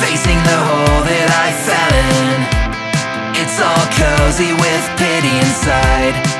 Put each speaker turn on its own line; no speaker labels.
Facing the hole that I fell in. It's all cozy with pity inside.